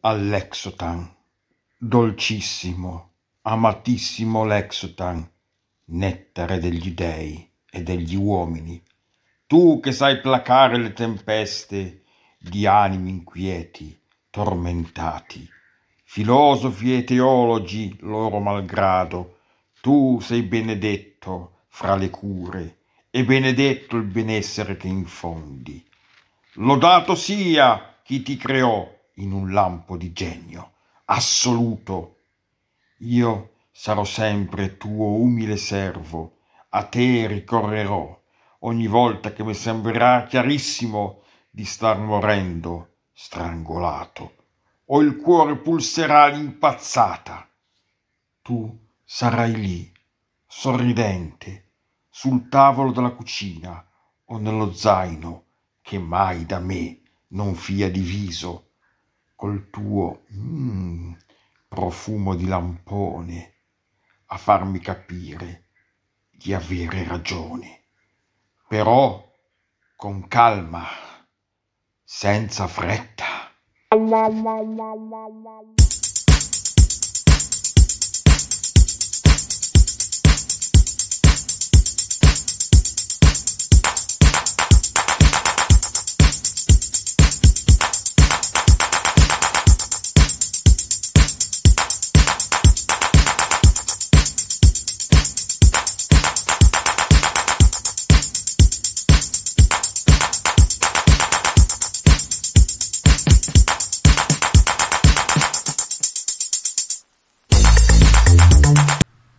all'Exotan, dolcissimo, amatissimo l'Exotan, nettare degli dei e degli uomini, tu che sai placare le tempeste di animi inquieti, tormentati, filosofi e teologi loro malgrado, tu sei benedetto fra le cure e benedetto il benessere che infondi. Lodato sia chi ti creò in un lampo di genio assoluto. Io sarò sempre tuo umile servo, a te ricorrerò ogni volta che mi sembrerà chiarissimo di star morendo strangolato, o il cuore pulserà l'impazzata. Tu sarai lì, sorridente, sul tavolo della cucina o nello zaino che mai da me non fia diviso col tuo mm, profumo di lampone a farmi capire di avere ragione. Però con calma, senza fretta.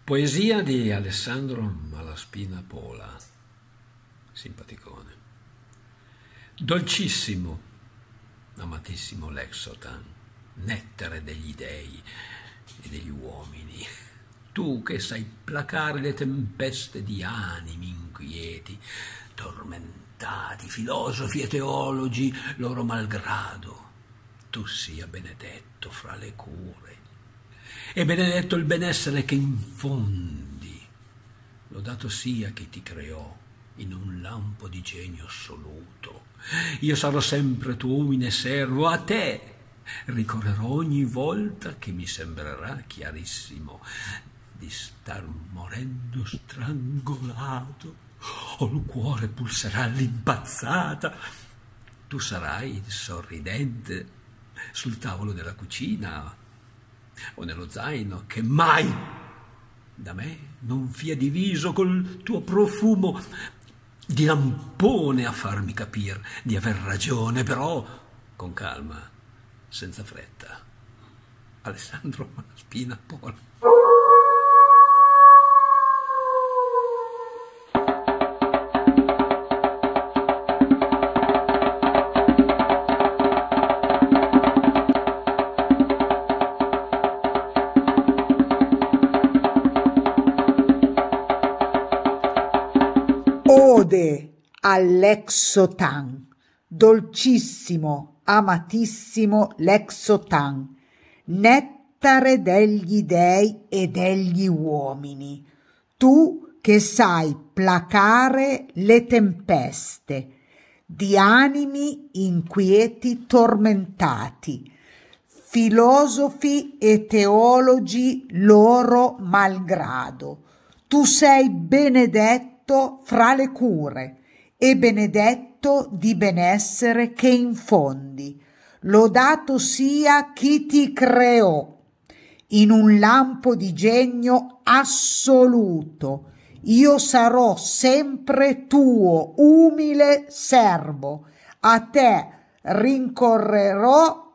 Poesia di Alessandro Malaspina Pola, simpaticone. Dolcissimo, amatissimo Lexotan, nettare degli dei e degli uomini, tu che sai placare le tempeste di animi inquieti, tormentati, filosofi e teologi, loro malgrado, tu sia benedetto fra le cure e benedetto il benessere che infondi. Lodato sia chi ti creò in un lampo di genio assoluto. Io sarò sempre tuo umile servo, a te ricorrerò ogni volta che mi sembrerà chiarissimo di star morendo strangolato o il cuore pulserà all'impazzata. Tu sarai sorridente sul tavolo della cucina o nello zaino che mai da me non fia diviso col tuo profumo di lampone a farmi capire di aver ragione, però con calma, senza fretta. Alessandro Spina Pola. Ode all'Exotan, dolcissimo, amatissimo l'Exotan, nettare degli dei e degli uomini, tu che sai placare le tempeste di animi inquieti tormentati, filosofi e teologi loro malgrado. Tu sei benedetto benedetto fra le cure e benedetto di benessere che infondi. Lodato sia chi ti creò in un lampo di genio assoluto. Io sarò sempre tuo umile servo. A te rincorrerò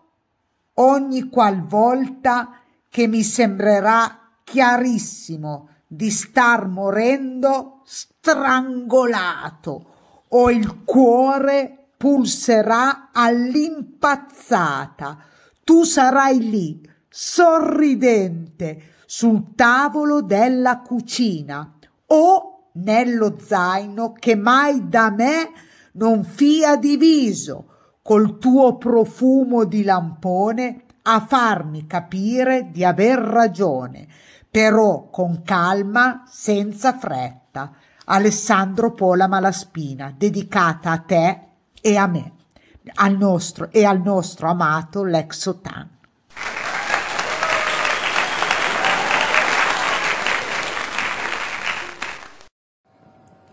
ogni qualvolta che mi sembrerà chiarissimo di star morendo strangolato o il cuore pulserà all'impazzata. Tu sarai lì, sorridente, sul tavolo della cucina o nello zaino che mai da me non fia diviso col tuo profumo di lampone a farmi capire di aver ragione però con calma, senza fretta. Alessandro Pola Malaspina, dedicata a te e a me, al nostro e al nostro amato Lexotan.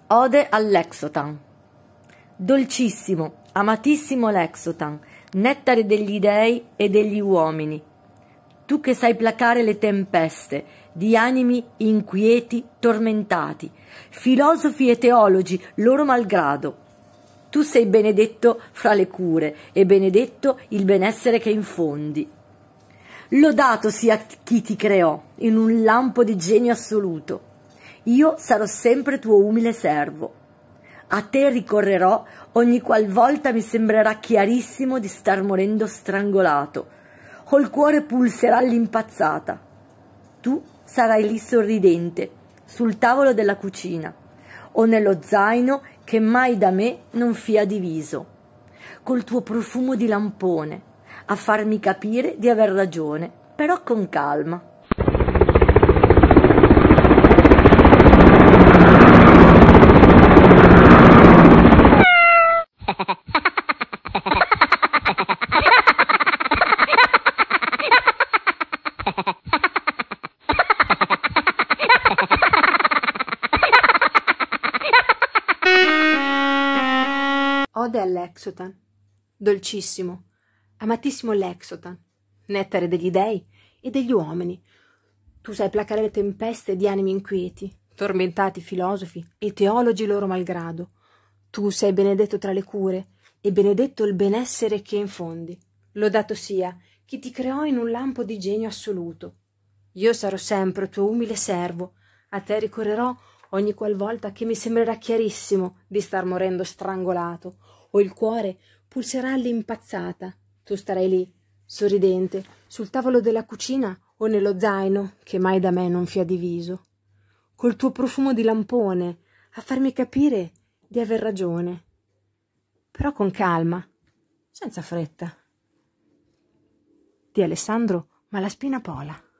Ode all'Exotan. Dolcissimo, amatissimo Lexotan, nettare degli dei e degli uomini, tu che sai placare le tempeste di animi inquieti, tormentati, filosofi e teologi, loro malgrado. Tu sei benedetto fra le cure e benedetto il benessere che infondi. Lodato sia chi ti creò in un lampo di genio assoluto io sarò sempre tuo umile servo. A te ricorrerò ogni qualvolta mi sembrerà chiarissimo di star morendo strangolato, il cuore pulserà l'impazzata. Tu sarai lì sorridente, sul tavolo della cucina, o nello zaino che mai da me non fia diviso, col tuo profumo di lampone, a farmi capire di aver ragione, però con calma. Ode all'Exotan. Dolcissimo, amatissimo l'Exotan, nettare degli dei e degli uomini. Tu sai placare le tempeste di animi inquieti, tormentati filosofi e teologi loro malgrado. Tu sei benedetto tra le cure e benedetto il benessere che infondi. Lodato sia chi ti creò in un lampo di genio assoluto. Io sarò sempre tuo umile servo, a te ricorrerò ogni qualvolta che mi sembrerà chiarissimo di star morendo strangolato, o il cuore pulserà all'impazzata. Tu starai lì, sorridente, sul tavolo della cucina o nello zaino che mai da me non fia diviso, col tuo profumo di lampone, a farmi capire di aver ragione. Però con calma, senza fretta. Di Alessandro Malaspina Pola.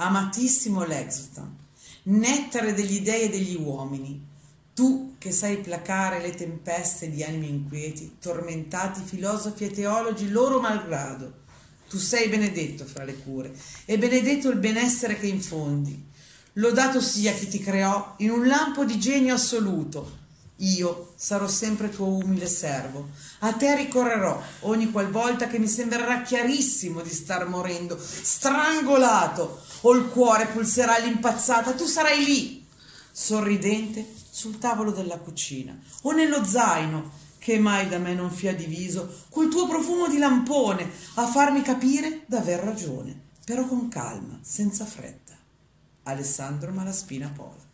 Amatissimo Lexington, nettare degli dei e degli uomini, tu che sai placare le tempeste di animi inquieti, tormentati filosofi e teologi loro malgrado, tu sei benedetto fra le cure e benedetto il benessere che infondi. Lodato sia chi ti creò in un lampo di genio assoluto, io sarò sempre tuo umile servo. A te ricorrerò ogni qualvolta che mi sembrerà chiarissimo di star morendo, strangolato, o il cuore pulserà l'impazzata. Tu sarai lì, sorridente, sul tavolo della cucina, o nello zaino, che mai da me non fia diviso, col tuo profumo di lampone, a farmi capire d'aver ragione, però con calma, senza fretta. Alessandro Malaspina Pola.